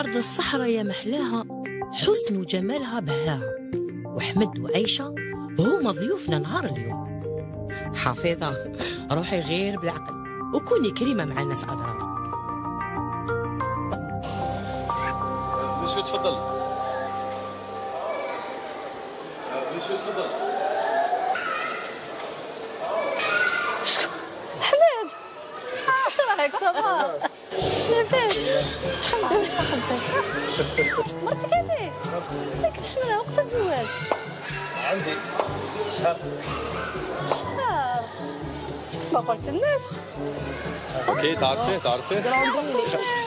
أرض الصحراء يا محلاها حسن وجمالها بهاها. وحمد وعيشة هما ضيوفنا نهار اليوم. حافظة روحي غير بالعقل وكوني كريمة مع الناس أضرار. شو تفضل. شو تفضل. حماد اش رأيك؟ ça va لاباس الحمد لله خدمتك مرتك هذه ما كنتش منها وقت الزواج عندي شهر شهر ما قلتلناش OK تعرفيه تعرفيه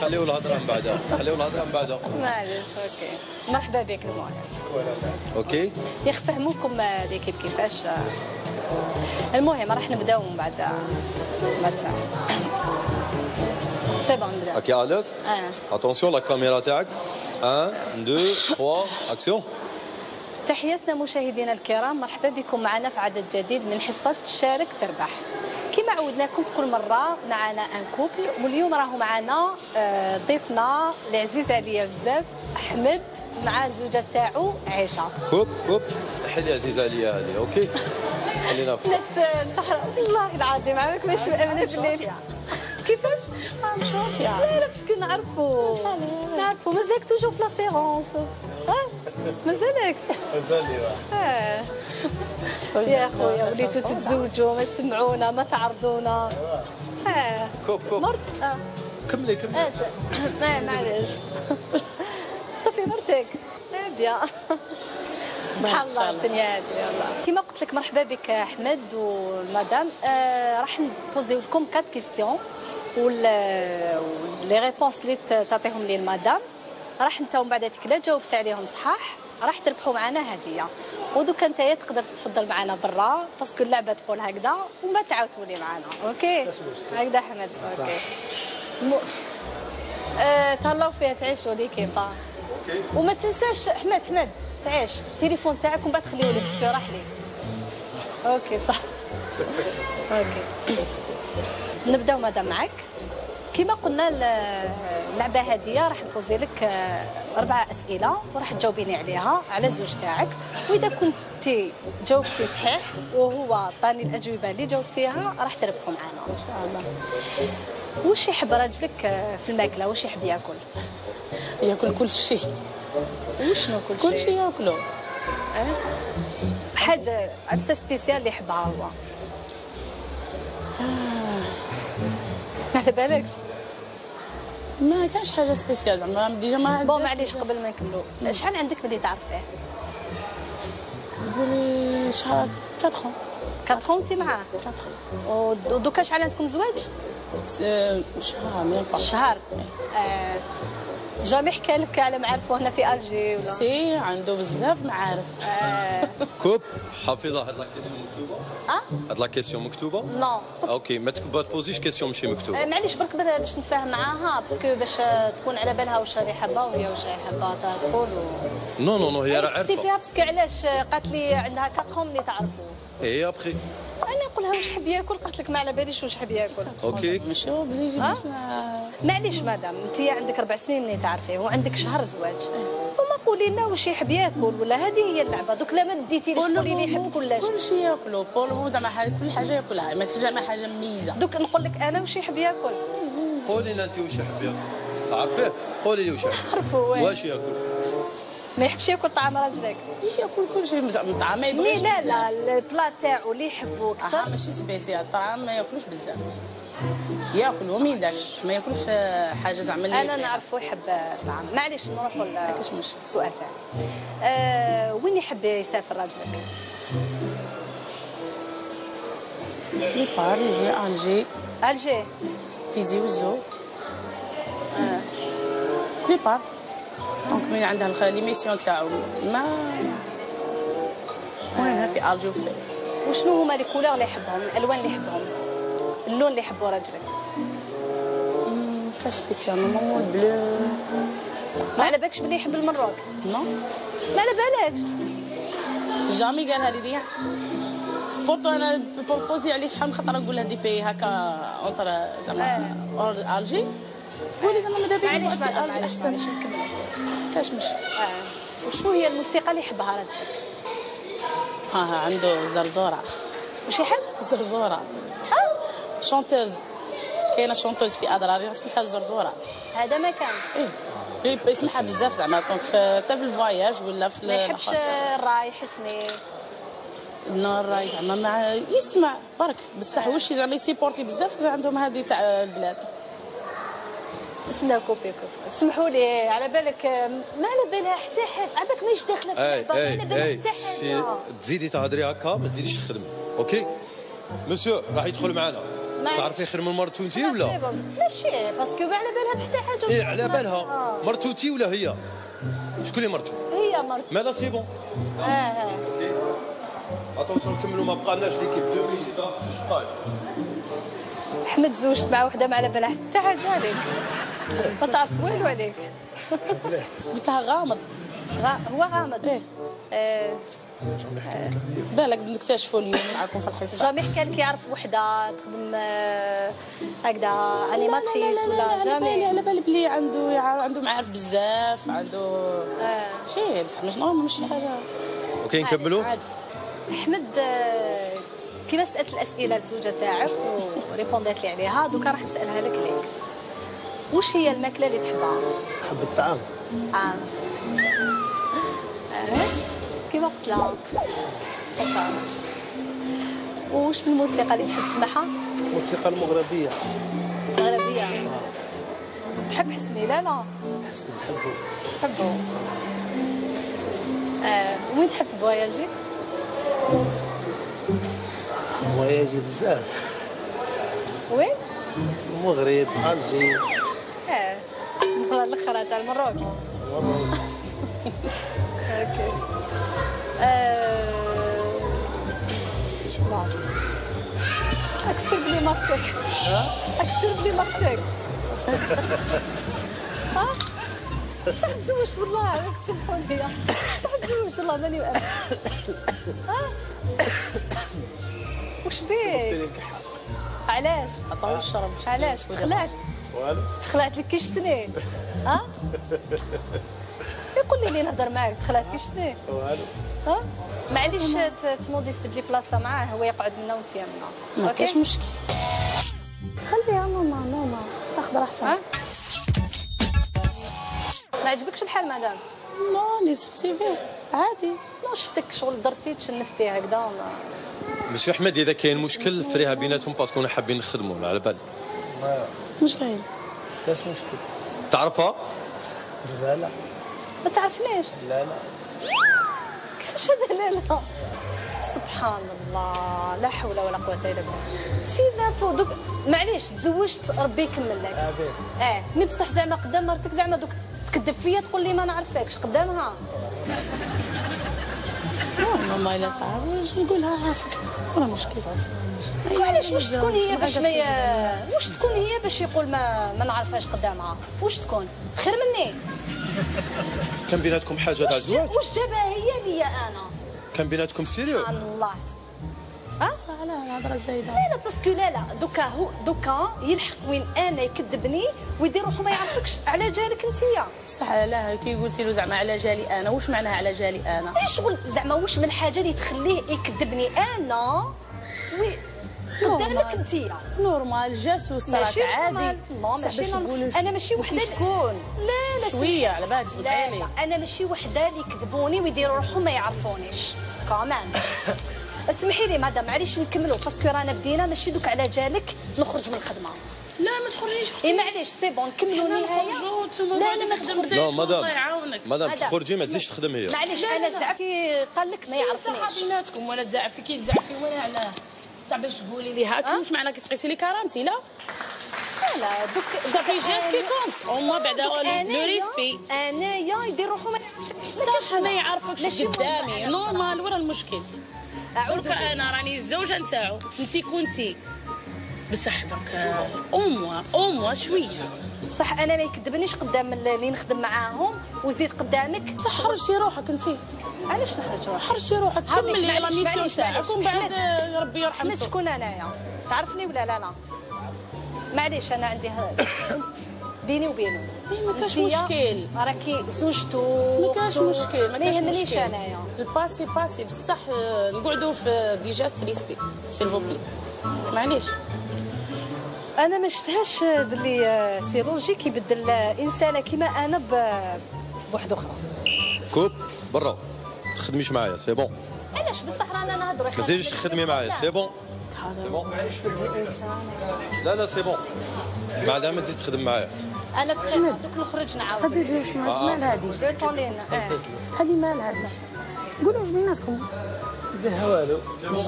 خليو الهضره من بعدها خليو الهضره من بعدها معليش OK مرحبا بك المهم OK يفهموكم l'équipe كيفاش المهم راح نبداو من بعد c'est bon OK allez آه attention la caméra تاعك 1 2 3 اكسيون تحياتنا مشاهدينا الكرام مرحبا بكم معنا في عدد جديد من حصة شارك تربح. كما عودناكم في كل مرة معنا un couple واليوم راهو معنا آه، ضيفنا اللي عزيز عليا بزاف أحمد مع الزوجة تاعو عيشة. coupe coupe حلي عزيزه عليا هذه OK. خلينا في ناس الصحراء والله العظيم عارف مش مأمنة بالليل كيفاش؟ لا لا parce que نعرفو. نعرفو. مازالك toujours في l'assurance. مازالك. مازال آه. يا خويا وليتو تتزوجوا ما تسمعونا ما تعرضونا. آه. coupe coupe. مرت آه. كملي كملي. آه آه معليش. صافي مرتك. آه bien سبحان الله الدنيا هذه والله كما قلت لك مرحبا بك أحمد والمدام آه راح نبوزيو لكم quatre questions وال les réponses اللي تعطيهم لي المدام. راح انت ومن بعد هذيك لا جاوبت عليهم صحاح راح تربحوا معنا هدية. ودوك انت تقدر تفضل معنا برا parce que اللعبة تقول هكذا وما تعاود تولي معنا OK؟ هكذا احمد OK. م... آه تهلاو فيها تعيشوا l'équipe وما تنساش احمد احمد تعيش. التليفون تاعك ومن بعد خليه لي parce que راح لي. OK صح. OK. نبداو مدام معك كما قلنا ال- اللعبة هذه راح نبوزي لك آه، أربع أسئلة وراح تجاوبيني عليها على الزوج تاعك. وإذا كنتي جاوبتي صحيح وهو عطاني الأجوبة اللي جاوبتيها راح تربحوا معنا. إن شاء الله. واش يحب راجلك آه، في الماكلة؟ واش يحب ياكل؟ ياكل كل شيء. وشنو كل كل شيء؟ ياكله. حاجة عبسة spéciale اللي يحبها هو. ما على بالكش ما كانش حاجة spéciale زعما déjà mais bon معليش قبل ما نكملوا شحال عندك بدي تعرفيه بلي شهر 4 4 انت معاه؟ 4 ودوكا شحال عندكم زواج؟ شهر même pas شهر. آه jamais حكى لك على معرفه هنا في الجي ولا؟ si عنده بزاف معارف آه. coupe حافظة هاد la question أه؟ هاد la question مكتوبة؟ non OK ما تبوزيش question ماشي مكتوبة. معليش برك باش نتفاهم معاها parce que باش آه، تكون على بالها واش راني حابة وهي واش راهي حابة تقول و... non non non هي راه عارفة. فيها parce que علاش آه، قالت لي عندها 4 ملي تعرفوا. اي ابخي أنا نقول لها واش حب ياكل؟ قالت لك ما على باليش واش حب ياكل. OK. ماشي هو بلي يجي ها؟ باش ن- معليش مدام انت عندك أربع سنين ملي تعرفيه وعندك شهر زواج. قولي لنا واش يحب ياكل ولا هذه هي اللعبة؟ دوك لا ما ديتي ليش تقولي لي يحب كلش. كل شيء ياكله بولو زعما ح- كل حاجة ياكلها ما كاينش زعما حاجة مميزة. دوك نقول لك أنا واش يحب ياكل. قولي لنا انت واش يحب ياكل. تعرفيه؟ قولي لي واش يحب. عرفوا واش ياكل؟ ما يحبش ياكل طعام راجلك. ياكل كل شيء الطعام ما يبغيش لا. لا البلا تاعو اللي يحبو أكثر. ماشي سبيسيال الطعام ما ياكلوش بزاف. ياكل هو ما ما ياكلوش آه، حاجة زعما أنا نعرفو يحب الطعام معليش نروحوا كاش مشكل. السؤال آه وين يحب يسافر راجلك؟ لي بار يجي ألجي. ألجي. تيزي وزو. لي بار. دونك من عندها لي ميسيون تاعو ما وينها في الجي وسي وشنو هما لي كولور اللي يحبهم؟ الالوان اللي يحبهم؟ اللون اللي يحبه راجلك كاش سبيسيال نورمالمون بلو. ما على بالكش بلي يحب المروك. نو. ما على بالكش. جامي قالها لي ديع بورتو أنا بروبوزي عليه شحال من خطرة نقول لها دي بي هكا اونتر زعما اور- الجي قولي زعما ماذا بيا معليش احسن معليش نكملوا كاش مش؟ آه وشنو هي الموسيقى اللي يحبها راجلك ها ها عنده الزرزوره وشي حد الزرزوره شونتوز كاينة شونتوز في اضرار سميتها الزرزوره هذا ما كان. إيه، يسمعها بزاف زعما. donc في- حتى في ال voyages ولا في ما يحبش الراي حسني. النار راي زعما مع يسمع. برك. بصح واش زعما يسيبورتي بزاف عندهم هذه تاع البلاد. نسناو coupez coupez. اسمحوا لي على بالك ما على بالها حتى حاجة على بالك ماهيش داخلة في اللعبه ما على بالها حتى حاجة تزيدي تهضري هكا ما تزيديش تخدمي. OK؟ monsieur راح يدخل معنا. تعرفي خير من مرتو انت لا، ولا. ماشي parce que ما على بالها بحتى حاجة إيه على بالها. آه. مرتوتي ولا هي؟ شكون اللي مرتو؟ هي مرت مالا c'est bon. آه آه. attention نكملوا ما بقالناش l'équipe 2 minutes أحمد تزوجت مع وحدة ما على بالها. حتى حاجة عليك ما والو عليك قلت لها غامض غا هو غامض إيه. آه، بالك نكتشفوا اليوم معكم في الحصه jamais حكى لك يعرف وحده تخدم آه، هكذا animatrice ولا jamais على بالي بلي عنده عنده معارف بزاف عنده آه. شي بصح مش normal مش شي حاجة OK نكملوا احمد آه، كيما سالت الاسئله للزوجه تاعك و répond ات لي عليها دوكا راح نسالها لك واش هي الماكلة اللي تحبها؟ نحب الطعام آه. آه. كيما قلت لها الطعام. وش من الموسيقى اللي تحب تسمعها؟ الموسيقى المغربية مغربية تحب حسني لا لا حسن نحبه تحبه آه. وين تحب تفواياجي؟ فواياجي بزاف وين؟ المغرب الآخر تاع المروك أوكي. آه، بعد. أكسر بلي مرتك أكسر بلي مرتك ها؟ صح تزوجت والله سمحوا لي صح تزوجت والله ماني وأنا ها؟ وش بيك؟ علاش؟ عطاوي الشرب علاش؟ تخلعت والو. تخلعت لك كي شتني ها؟ يقول لي لي نهضر معاك؟ تخلعت كي شتني والو. ها؟ معليش ت- تنوضي تبدلي بلاصة معاه هو يقعد منا وانت منا ما كاينش مشكل. خليها ماما ماما. تاخذ راحتها. ها؟ ما عجبكش الحال مدام؟ لا لي سختي فيه. عادي. لا شفتك شغل درتي تشنفتي هكذا ما- مسيو أحمد إذا كاين مشكل فريها بيناتهم parce que حابين نخدموا على بالي. مش كاين كاش مشكل تعرفها؟ لا. لا ما تعرفنيش لا لا. كيفاش هذا لا لا. سبحان الله. لا حول ولا قوة إلا بالله. سيدنا فوق. دوك معليش تزوجت ربي يكمل لك. آه مي بصح زعما قدام مرتك زعما دوك تكذب فيا تقول لي ما نعرفكش. قدامها. ماما الا تعرف واش نقولها عافاك ولا مشكل وعلاش واش تكون هي باش ما واش تكون هي باش يقول ما ما نعرفهاش قدامها؟ واش تكون؟ خير مني. كان بيناتكم حاجة تاع واش جا- زواج واش جابها هي ليا أنا؟ كان بيناتكم sérieux؟ سبحان الله ها على الهضره زايدة. لا لا parce que لا لا دوكا هو دوكا يلحق وين أنا يكذبني ويدير روحو ما يعرفكش. على جالك انتيا بصح لا كي قلتي له زعما على جالي أنا واش معناها على جالي أنا؟ إيش شغل زعما واش من حاجة اللي تخليه يكذبني أنا؟ Oui قدامك انتيا normal صارت ماشي عادي. ماشي. نقولوا أنا ماشي وحدة. شكون لا لا شوية على بالك لا لا. أنا ماشي وحدة اللي يكذبوني ويديروا روحهم ما يعرفونيش. كمان اسمحي لي مدام معليش نكملوا parce que رانا بدينا ماشي دوك على جالك نخرج من الخدمة. لا ما تخرجيش إي معليش c'est bon نكملوا النهايه لا أنا ما تخرجش لا مدام. الله يعاونك. مدام. تخرجي ما تزيدش تخدم هي. معليش أنا زعفي قال لك ما يعرفنيش صحه بيناتكم ولا تزعفي كي تزعفي ولا علاه. باش تقولي لي هاك واش معنى كتقيسي لي كرامتي لا. لا دوك صافي جاست كي كونت أو ما بعدا لو ريسبي انايا يدير ما صح ما يعرفكش قدامي. نورمال ورا المشكل درك أنا راني الزوجة نتاعو. انت كنتي بصح درك اموا اموا شوية. صح أنا ما يكذبنيش قدام اللي نخدم معاهم وزيد قدامك. صح خرجتي روحك انت علاش نخرج روحي خرجتي روحك كملي لا ميسيون تاعك. ومن بعد. ربي يرحم أحمد شكون أنايا؟ تعرفني ولا لا لا؟ معليش أنا عندي بيني وبينه. إيه، ما كاش مشكل. راكي زوجتو ما كاش مشكل ما كاش يهمنيش مشكل. أنايا. الباسي باسي بصح نقعدوا في ديجا ستريسبي سيلفو بلي معليش. أنا ما شفتهاش باللي آه، سي روجي كيبدل آه، إنسانة كيما أنا ب- بوحده أخرى. كوب برا. تخدميش معايا سي بون علاش بصح رانا نهضروا ما تزيدش تخدمي معايا سي بون سي بون لا لا سي بون بعدها ما تزيد تخدم معايا. أنا تخيل دوك نخرج نعاود. هذه واش مال هذه روتونين آه هذه مال هذه قولوا واش بيناتكم. بها والو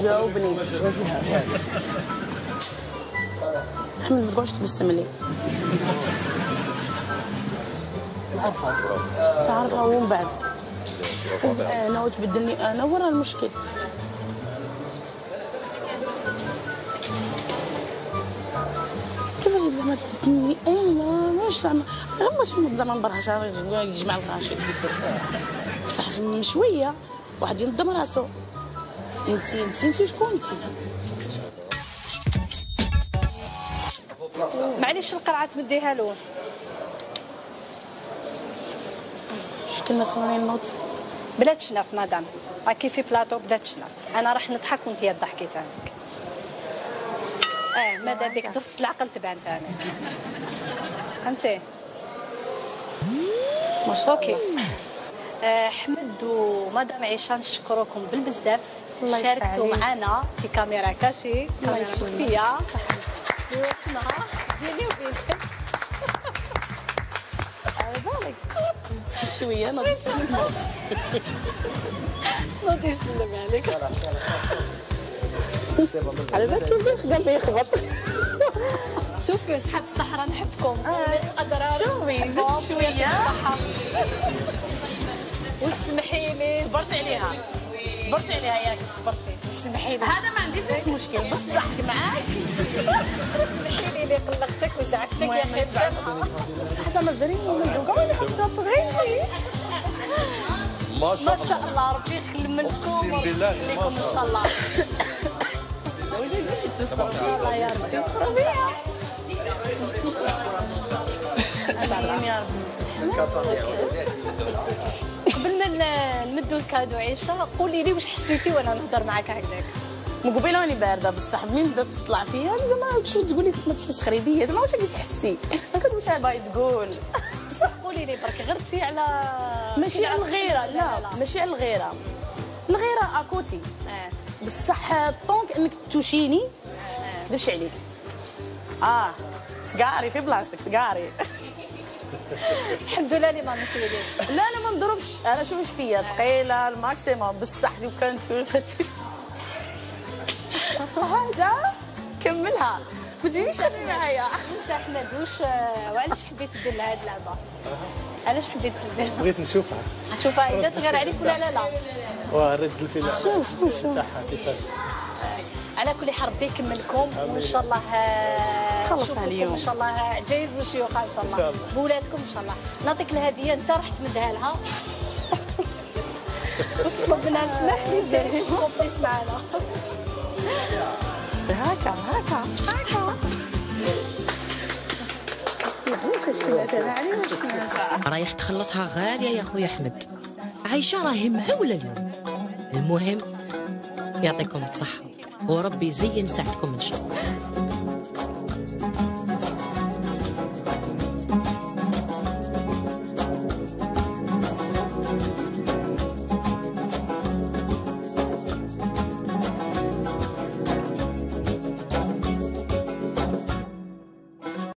جاوبني. احمد ما تقعدش تبسم لي تعرفها ومن بعد أنا وتبدلني أنا ورا المشكل كيفاش زعما تبدلني أنا ماش زعما غير ماشي زعما نبرهش يجمع الغاشي. بصح شوية. واحد ينظم راسو انت انت شكون انت؟ معليش القرعه تمديها له شكل ما تخلوني نوض بلا تشنف مدام راكي في بلاطو بلا تشنف أنا راح نضحك وأنت ضحكي تانيك آه ماذا بك درس العقل تبان تاني. فهمتي ما شاء أوكي آه، حمد ومدام عيشه نشكركم بالبزاف شاركتوا. معنا في كاميرا كاشي. الله كاميرا يسلمك. وصلنا بيني وبينك على بالك شوية نوض نوضي يسلم عليك على بالك كيف قلبي يخبط شوفي اصحاب الصحراء نحبكم شوفي،. زدت شوية. واسمحي لي صبرتي عليها صبرتي عليها ياك صبرتي اسمحي لي؟ هذا ما عندي فيش مشكل بصح معاك. اسمحي لي اللي قلقتك وزعفتك يا خير يزعل. حسب ما البريد من دوكا ولا حتى طغيتي. ما ما شاء الله. شاء الله ربي يخلم لكم أقسم بالله ما شاء الله. شاء الله يا ربي يا ربي قبل ما ن- نمدوا الكادو عيشة؟ قولي لي واش حسيتي وأنا نهضر معاك هكذاك؟ من قبيله راني باردة بصح منين بدأت تطلع فيا زعما شو تقولي؟ ما تسخري بيا زعما واش راكي تحسي؟ كنت باغي تقول. قولي لي برك غرتي على ماشي على الغيرة. لا ماشي على الغيرة. الغيرة أكوتي. آه. بصح طونك إنك توشيني. دبش عليك. آه تقاري في بلاصتك تقاري. الحمد لله اللي ما مثليش لا أنا ما نضربش. أنا شوف إيش فيا؟ ثقيلة الماكسيموم بصح لو كانت فتوش هذا كملها. ما تجينيش تخافي معايا؟ أنت أحمد واش وعلاش حبيت دير هذه اللعبة؟ علاش حبيت دير بغيت نشوفها. شوفها إذا تغير عليك ولا لا لا. ورد الفيلم. شوف شوف شوف. تاعها كيفاش على كل حال ربي يكملكم وإن شاء الله آه، تخلص عليهم. إن شاء الله جايز وشيوخ إن شاء الله. بولادكم إن شاء الله. نعطيك الهدية أنت راح تمدها لها. وتطلب منها اسمح لي ديري كومبليت معنا هكا هكا هكا. رايح تخلصها غالية يا خويا أحمد. عايشة راهي مهولة اليوم. المهم يعطيكم الصحة. وربي يزين ساعتكم إن شاء الله.